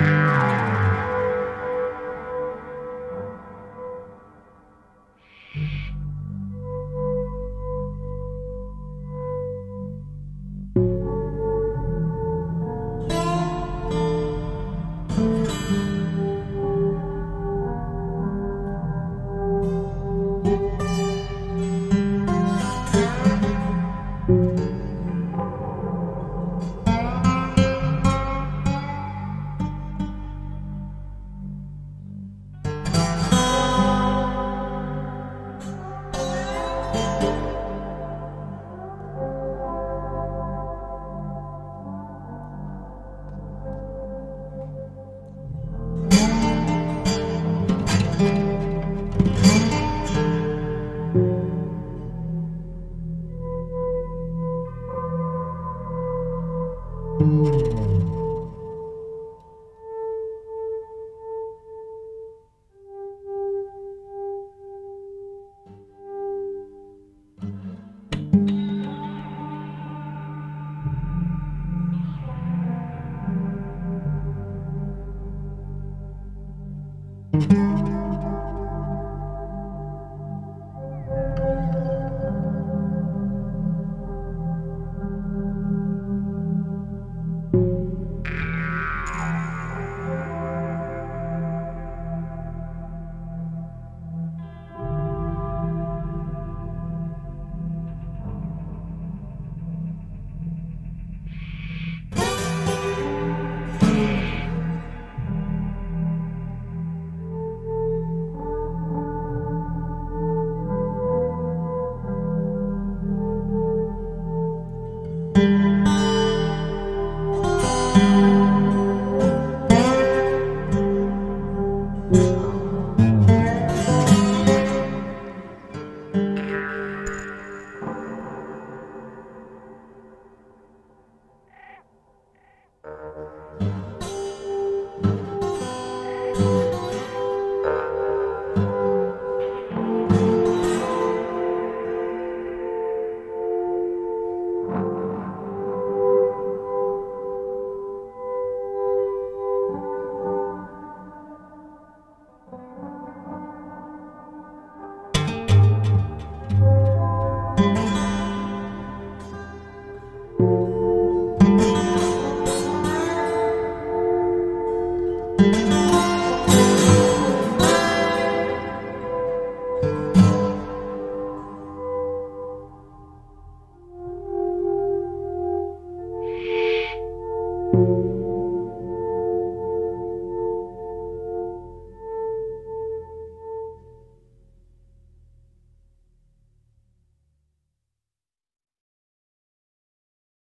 Yeah. Música you.